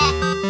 Yeah.